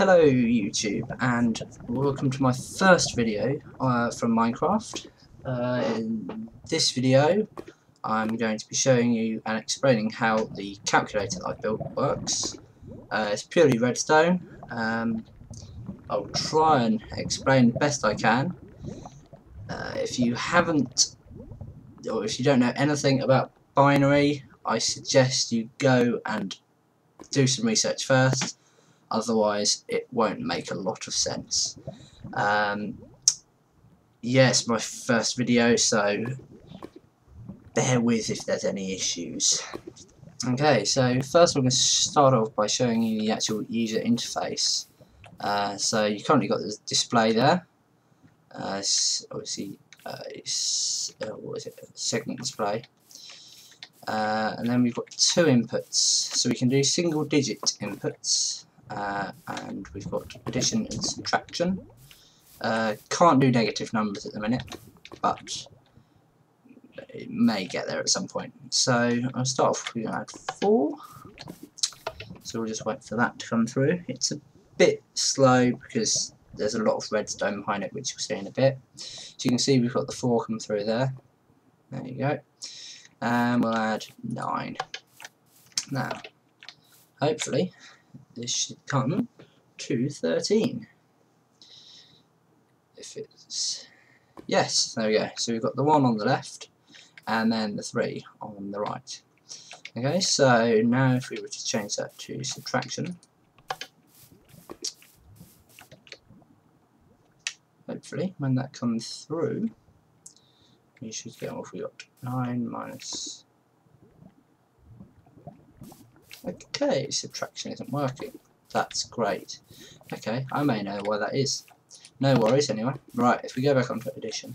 Hello YouTube and welcome to my first video uh, from Minecraft. Uh, in this video I'm going to be showing you and explaining how the calculator I built works. Uh, it's purely redstone. Um, I'll try and explain the best I can. Uh, if you haven't or if you don't know anything about binary I suggest you go and do some research first otherwise it won't make a lot of sense. Um, yeah, my first video, so bear with if there's any issues. Okay, so first we're going to start off by showing you the actual user interface. Uh, so you currently got the display there. Uh, obviously, uh, it's uh, what is it? Segment display. Uh, and then we've got two inputs, so we can do single digit inputs uh, and we've got addition and subtraction. Uh, can't do negative numbers at the minute, but it may get there at some point. So I'll start off, to add 4. So we'll just wait for that to come through. It's a bit slow because there's a lot of redstone behind it, which you'll see in a bit. So you can see we've got the 4 come through there. There you go. And we'll add 9. Now, hopefully, this should come to 13. If it's... Yes, there we go. So we've got the 1 on the left, and then the 3 on the right. Okay, so now if we were to change that to subtraction, hopefully when that comes through, we should get what we got 9 minus Okay, subtraction isn't working. That's great. Okay, I may know why that is. No worries anyway. Right, if we go back onto addition,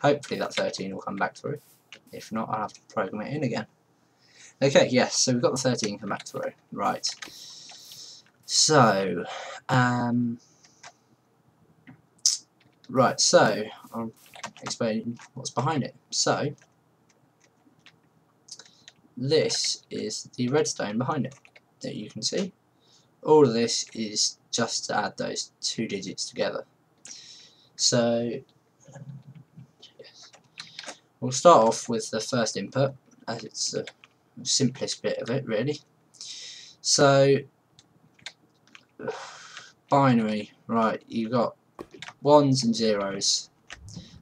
hopefully that 13 will come back through. If not, I'll have to program it in again. Okay, yes, so we've got the 13 come back through. Right. So, um, right, so, I'll explain what's behind it. So, this is the redstone behind it that you can see. All of this is just to add those two digits together. So, we'll start off with the first input, as it's the simplest bit of it, really. So, binary, right, you've got ones and zeros.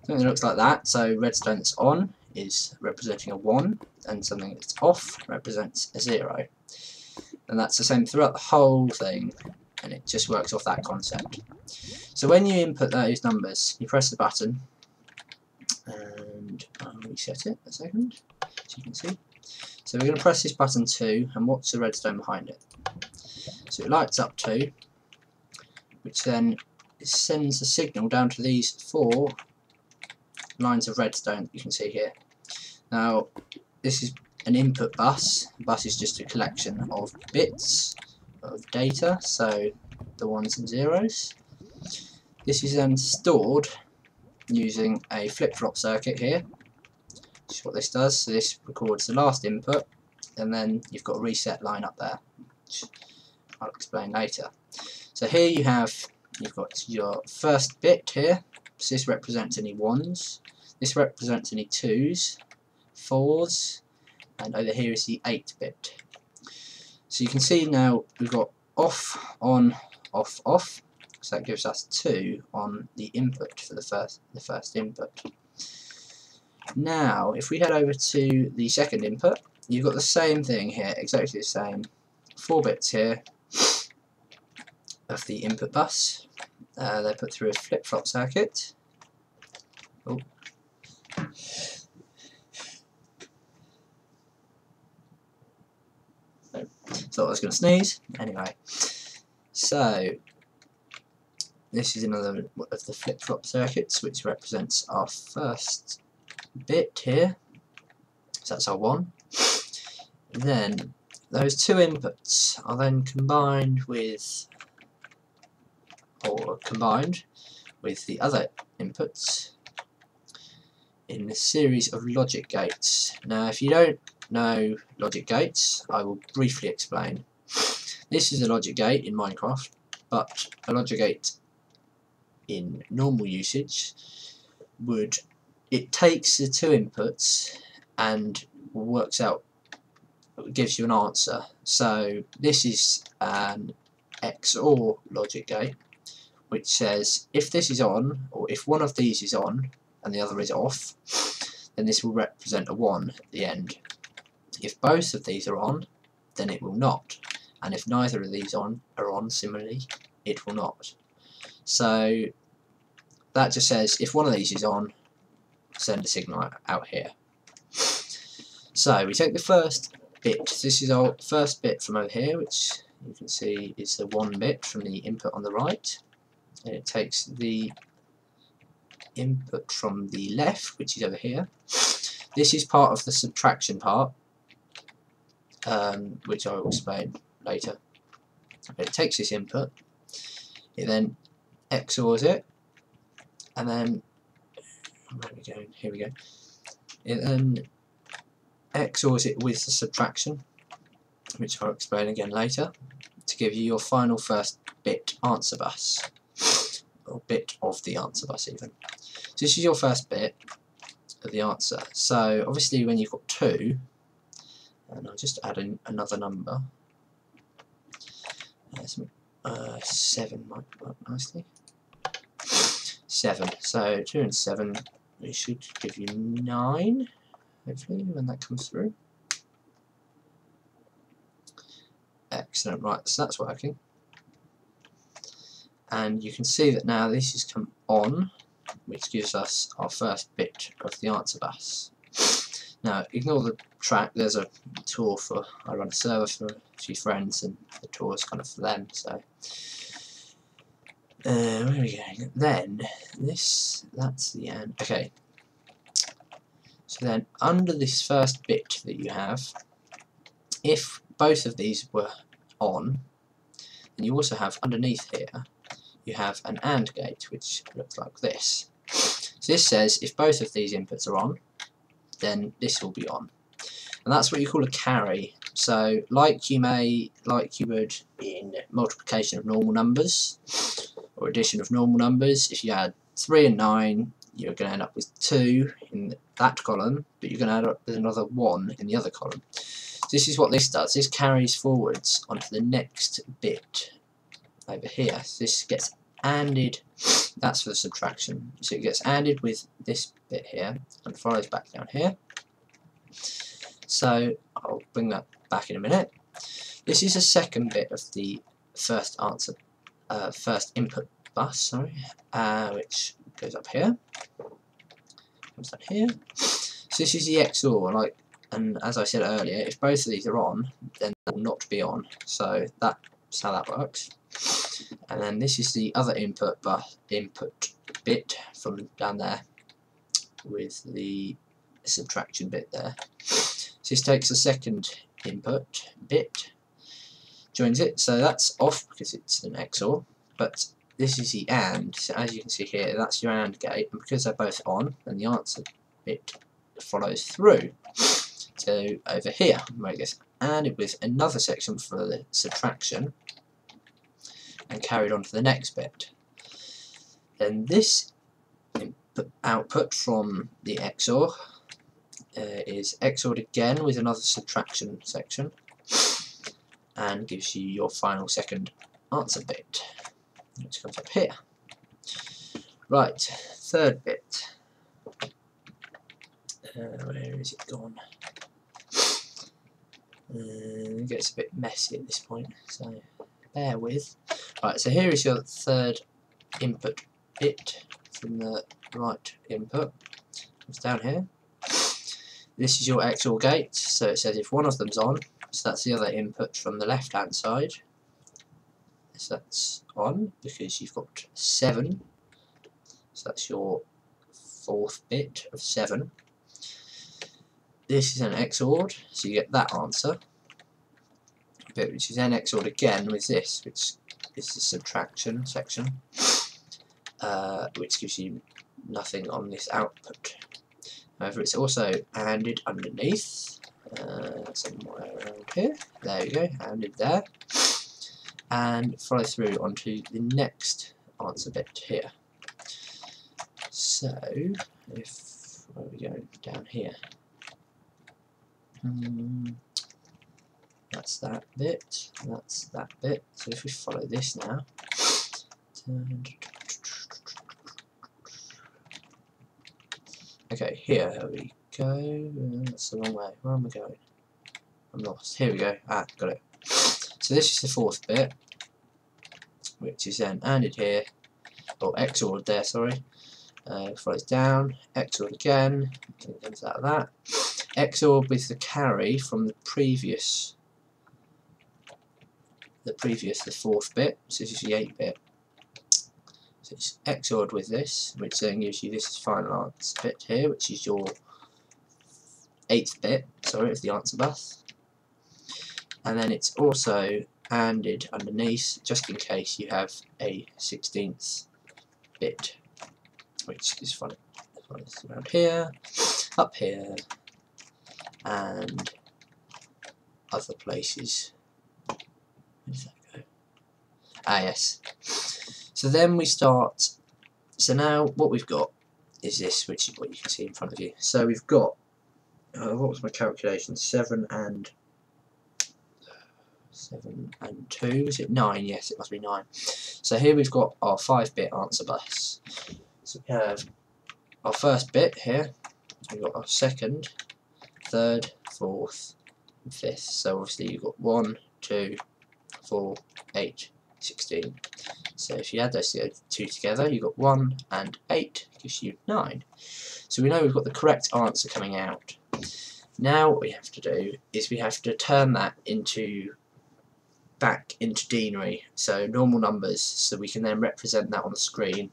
Something that looks like that, so redstone that's on is representing a 1 and something that's off represents a 0 and that's the same throughout the whole thing and it just works off that concept. So when you input those numbers you press the button and I'll reset it a second so you can see. So we're going to press this button 2 and what's the redstone behind it? So it lights up 2 which then sends a signal down to these four lines of redstone you can see here. Now this is an input bus. bus is just a collection of bits of data, so the ones and zeros. This is then stored using a flip-flop circuit here. This is what this does. So this records the last input, and then you've got a reset line up there, which I'll explain later. So here you have you've got your first bit here. So this represents any ones. This represents any 2s, 4s, and over here is the 8-bit. So you can see now we've got off, on, off, off. So that gives us 2 on the input for the first, the first input. Now, if we head over to the second input, you've got the same thing here, exactly the same. 4 bits here of the input bus. Uh, they're put through a flip-flop circuit. Oh, Thought I was going to sneeze. Anyway, so this is another of the flip-flop circuits, which represents our first bit here. So that's our one. Then those two inputs are then combined with, or combined with the other inputs in a series of logic gates. Now if you don't know logic gates, I will briefly explain. This is a logic gate in Minecraft, but a logic gate in normal usage would it takes the two inputs and works out gives you an answer so this is an XOR logic gate which says if this is on or if one of these is on and the other is off then this will represent a 1 at the end. If both of these are on then it will not. And if neither of these on are on similarly it will not. So that just says if one of these is on send a signal out here. So we take the first bit. This is our first bit from over here which you can see is the one bit from the input on the right. And it takes the input from the left which is over here this is part of the subtraction part um, which I will explain later. It takes this input, it then XORs it, and then where we going? Here we go. It then XORs it with the subtraction, which I'll explain again later, to give you your final first bit answer bus, or bit of the answer bus even. This is your first bit of the answer. So obviously when you've got two, and I'll just add in another number. Uh, 7 might work nicely. 7. So 2 and 7 we should give you 9 hopefully when that comes through. Excellent, right, so that's working. And you can see that now this has come on, which gives us our first bit of the answer bus. Now, ignore the track, there's a tour for, I run a server for a few friends, and the tour is kind of for them, so. Uh, where are we going? Then, this, that's the end. Okay. So then, under this first bit that you have, if both of these were on, then you also have underneath here, you have an AND gate, which looks like this. So this says if both of these inputs are on, then this will be on. And that's what you call a carry. So like you may, like you would in multiplication of normal numbers, or addition of normal numbers, if you add 3 and 9, you're going to end up with 2 in that column, but you're going to end up with another 1 in the other column. This is what this does. This carries forwards onto the next bit over here. This gets ANDed, that's for the subtraction. So it gets ANDed with this bit here and follows back down here. So I'll bring that back in a minute. This is a second bit of the first answer, uh, first input bus, sorry, uh, which goes up here, comes down here. So this is the XOR, like, and as I said earlier, if both of these are on, then they will not be on. So that's how that works and then this is the other input input bit from down there with the subtraction bit there. So this takes the second input bit, joins it, so that's off because it's an XOR, but this is the AND, so as you can see here, that's your AND gate, and because they're both on, then the answer bit follows through. So over here, where it gets ANDed with another section for the subtraction, and carried on to the next bit. Then this output from the XOR uh, is XORed again with another subtraction section and gives you your final second answer bit which comes up here. Right, third bit. Uh, where is it gone? Uh, it gets a bit messy at this point, so bear with. Right, so here is your third input bit from the right input. It's down here. This is your XOR gate, so it says if one of them's on, so that's the other input from the left hand side. So that's on because you've got 7. So that's your fourth bit of 7. This is an XORed, so you get that answer bit which is then XORed again with this which is the subtraction section uh, which gives you nothing on this output however it's also ANDed underneath uh, somewhere around here there you go ANDed there and follow through onto the next answer bit here. So, if where we go? down here? Um, that's that bit, that's that bit. So if we follow this now, okay, here we go. That's the wrong way. Where am I going? I'm lost. Here we go. Ah, got it. So this is the fourth bit, which is then ANDed here, or XORed there, sorry. Uh, follows down, XORed again, comes out of that. XORed with the carry from the previous, the previous, the fourth bit, so this is the 8 bit. So it's XORed with this, which then gives you this final answer bit here, which is your 8th bit, sorry, of the answer bus and then it's also ANDed underneath just in case you have a 16th bit which is funny. Around here up here and other places that go ah yes so then we start so now what we've got is this which is what you can see in front of you so we've got uh, what was my calculation 7 and seven and two. Is it nine? Yes, it must be nine. So here we've got our five-bit answer bus. So we have our first bit here. We've got our second, third, fourth, and fifth. So obviously you've got one, two, four, eight, sixteen. So if you add those two together, you've got 1 and 8, gives you 9. So we know we've got the correct answer coming out. Now what we have to do is we have to turn that into back into denary, so normal numbers, so we can then represent that on the screen.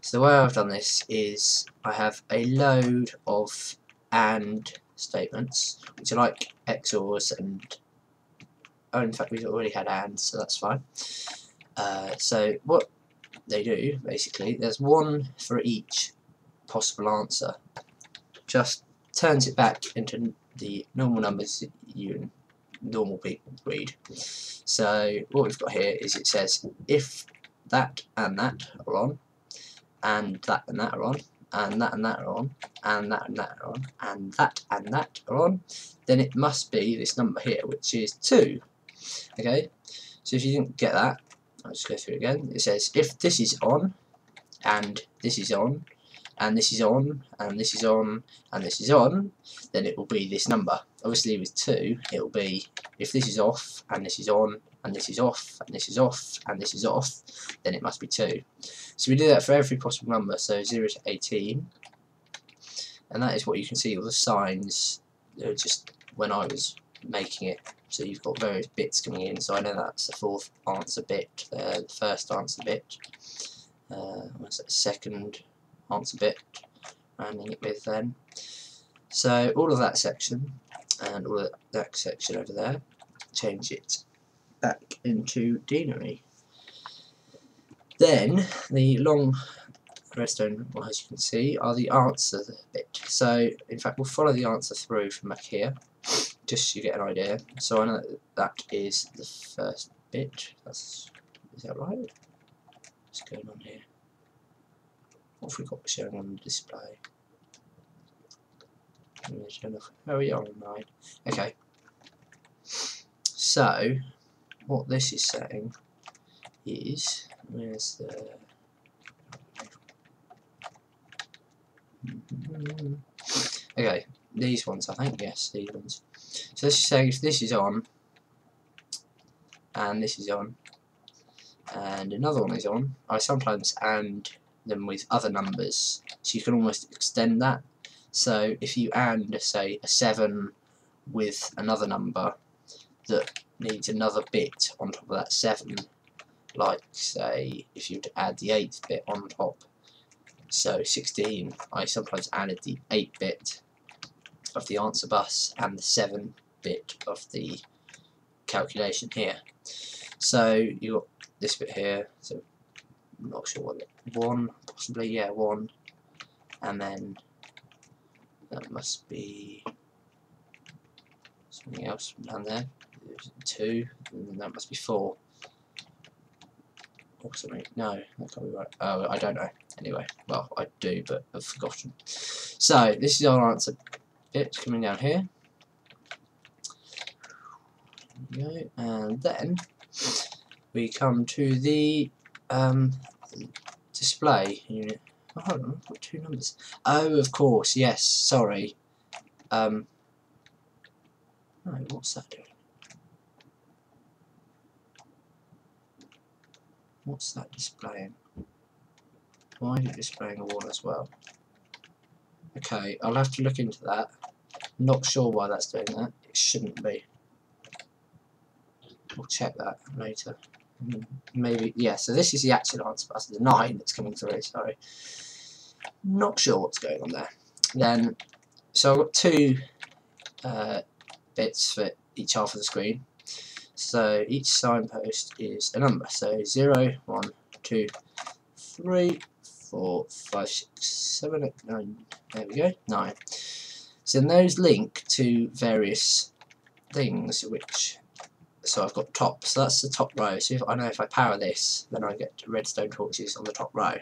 So the way I've done this is I have a load of AND statements, which are like XORs and oh in fact we've already had AND so that's fine. Uh, so what they do basically, there's one for each possible answer. Just turns it back into the normal numbers that you normal people read. So what we've got here is it says if that and that are on, and that and that are on, and that and that are on, and that and that are on, and that and that are on, then it must be this number here, which is 2. Okay, so if you didn't get that, I'll just go through it again. It says if this is on, and this is on, and this is on, and this is on, and this is on, then it will be this number. Obviously with 2, it will be, if this is off, and this is on, and this is off, and this is off, and this is off, then it must be 2. So we do that for every possible number, so 0 to 18, and that is what you can see, all the signs, just when I was making it. So you've got various bits coming in, so I know that's the fourth answer bit, uh, the first answer bit, uh, second answer bit, rounding it with then. So all of that section and all of that section over there, change it back into denary. Then the long redstone, well, as you can see, are the answer bit. So in fact we'll follow the answer through from back here, just you get an idea. So I know that, is the first bit. That's is that right? What's going on here? What have we got showing on the display? Oh, yeah, online. Okay. So, what this is saying is, where's the... Mm-hmm. Okay, these ones, I think, yes, these ones. So this is saying if this is on, and this is on, and another one is on, I sometimes and them with other numbers. So you can almost extend that. So if you AND, say, a 7 with another number that needs another bit on top of that 7, like, say, if you add the 8th bit on top, so 16, I sometimes added the 8 bit of the answer bus and the 7 bit of the calculation here. So you got this bit here, so I'm not sure what one possibly yeah one and then that must be something else down there two and that must be 4. Or something. No, that can't be right. Oh, I don't know. Anyway, well, I do, but I've forgotten. So, this is our answer bit coming down here. Go, and then we come to the um, display unit. Oh, hold on, I've got two numbers. Oh, of course, yes, sorry. Um, no, what's that doing? What's that displaying? Why is it displaying a wall as well? Okay, I'll have to look into that. Not sure why that's doing that. It shouldn't be. We'll check that later. Hmm, maybe, yeah, so this is the actual answer, that's the 9 that's coming through, sorry. Not sure what's going on there. Then, so I've got two uh, bits for each half of the screen. So each signpost is a number. So 0, 1, 2, 3, 4, 5, 6, 7, 8, 9. There we go, 9. So then those link to various things which so I've got top, so that's the top row. So if I know if I power this, then I get redstone torches on the top row.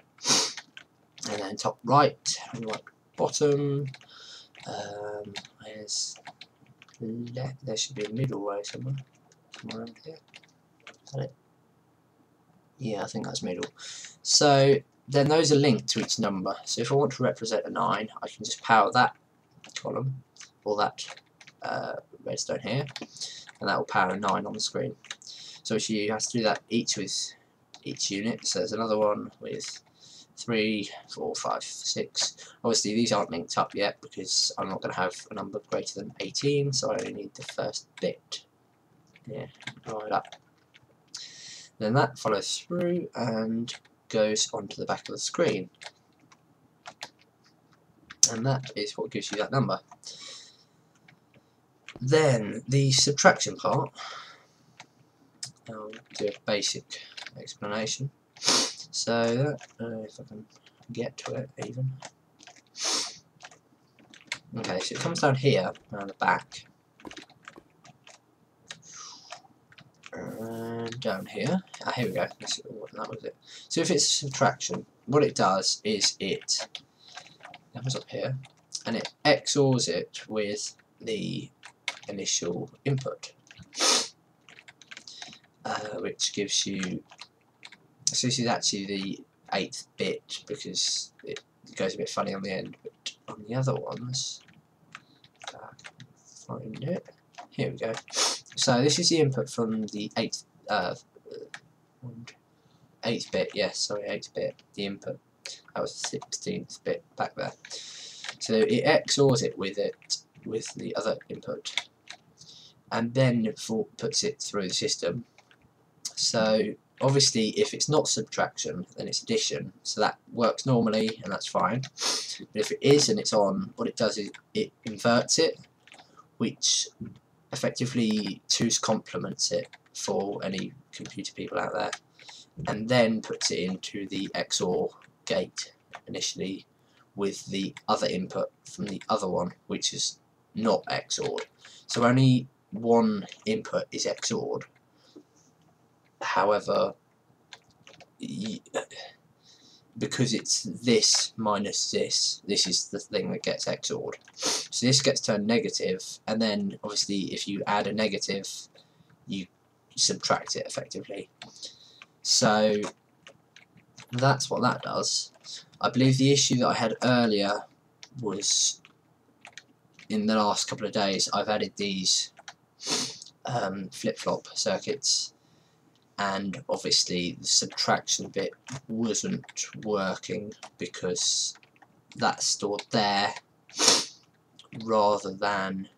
And then top right, and right bottom, um, there's left, there should be a middle row somewhere, somewhere around here. Is that it? Yeah, I think that's middle. So then those are linked to each number. So if I want to represent a 9, I can just power that column, or that uh, redstone here, and that will power a 9 on the screen. So you have to do that each with each unit. So there's another one with 3, 4, 5, 6. Obviously these aren't linked up yet because I'm not going to have a number greater than 18, so I only need the first bit. Yeah, right up. Then that follows through and goes onto the back of the screen. And that is what gives you that number. Then the subtraction part, I'll do a basic explanation. So that, uh, if I can get to it even. Okay, so it comes down here, around the back. Down here. Ah, here we go. That was it. So if it's subtraction, what it does is it comes up here, and it XORs it with the initial input uh, which gives you so this is actually the 8th bit because it goes a bit funny on the end but on the other ones can find it here we go so this is the input from the 8th uh, 8th bit yes sorry 8th bit the input. That was the 16th bit back there. So it XORs it with it with the other input and then for, puts it through the system. So obviously if it's not subtraction then it's addition so that works normally and that's fine. But if it is and it's on what it does is it inverts it which effectively twos complements it for any computer people out there and then puts it into the XOR gate initially with the other input from the other one which is not XORed so only one input is XORed. However, because it's this minus this, this is the thing that gets XORed. So this gets turned negative, and then obviously if you add a negative, you subtract it effectively. So that's what that does. I believe the issue that I had earlier was in the last couple of days I've added these um, flip-flop circuits and obviously the subtraction bit wasn't working because that's stored there rather than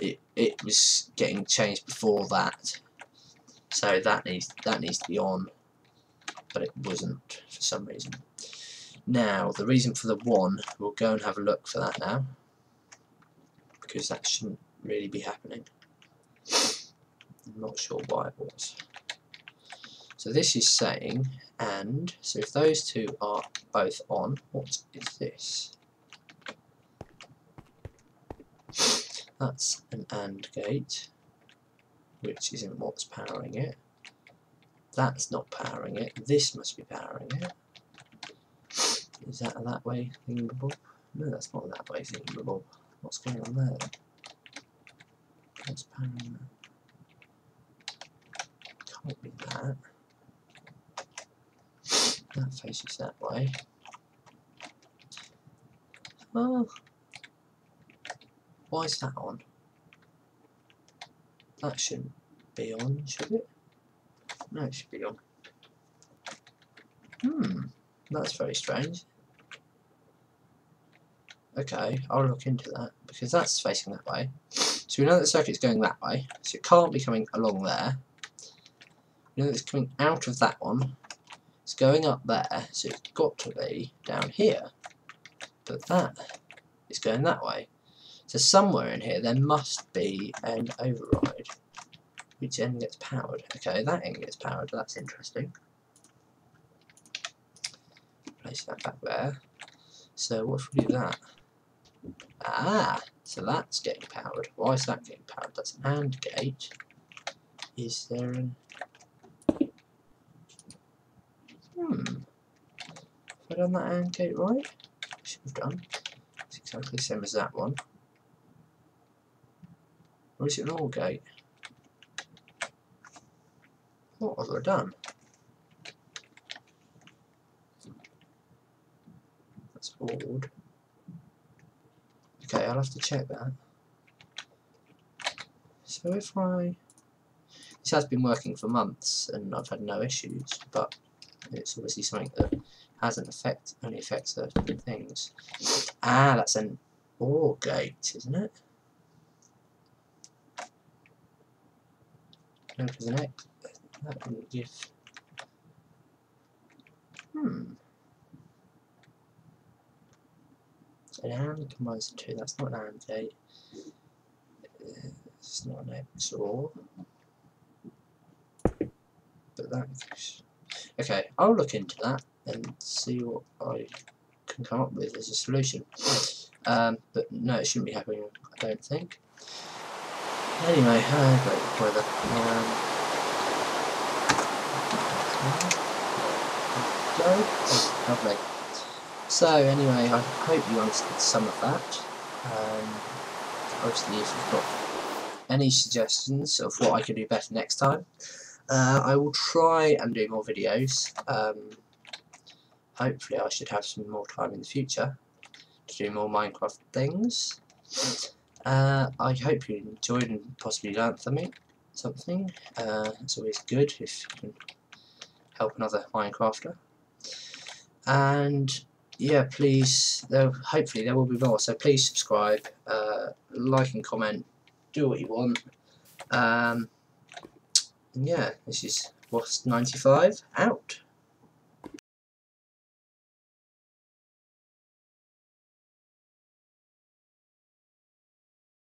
it, it was getting changed before that so that needs that needs to be on but it wasn't for some reason now the reason for the one we'll go and have a look for that now because that shouldn't really be happening. I'm not sure why it was. So this is saying and, so if those two are both on, what is this? That's an AND gate. which isn't what's powering it. That's not powering it. This must be powering it. Is that a that way thingamabob? No, that's not a that way thingamabob. What's going on there? What's powering that? Can't be that. That faces that way. Oh. Why is that on? That shouldn't be on, should it? No, it should be on. Hmm, that's very strange. Okay, I'll look into that, because that's facing that way. So we know that the circuit's going that way, so it can't be coming along there. We know that it's coming out of that one. It's going up there, so it's got to be down here. But that is going that way. So somewhere in here there must be an override which then gets powered. Okay, that end gets powered, that's interesting. Place that back there. So what should we do that? Ah, so that's getting powered. Why is that getting powered? That's an AND gate. Is there an... Hmm. Have I done that AND gate right? Should have done. It's exactly the same as that one. Or is it an OR gate? What have I done? That's odd. Okay, I'll have to check that. So if I... This has been working for months and I've had no issues, but it's obviously something that has an effect, only affects certain things. Ah, that's an OR gate, isn't it? No, there's an X. That didn't give. Hmm. An AND combines the two. That's not an AND gate. It's not an XOR. But that. Okay, I'll look into that and see what I can come up with as a solution. Um, but no, it shouldn't be happening, I don't think. Anyway, uh, great weather. Um. Lovely. So anyway, I hope you understood some of that. Um, obviously, if you've got any suggestions of what I could do better next time, uh, I will try and do more videos. Um, hopefully I should have some more time in the future to do more Minecraft things. Uh, I hope you enjoyed and possibly learnt something. something. Uh, it's always good if you can help another Minecrafter. And yeah, please, there, hopefully there will be more, so please subscribe, uh, like and comment, do what you want. Um, and yeah, this is wosp95 out.